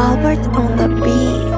Albert on the beat.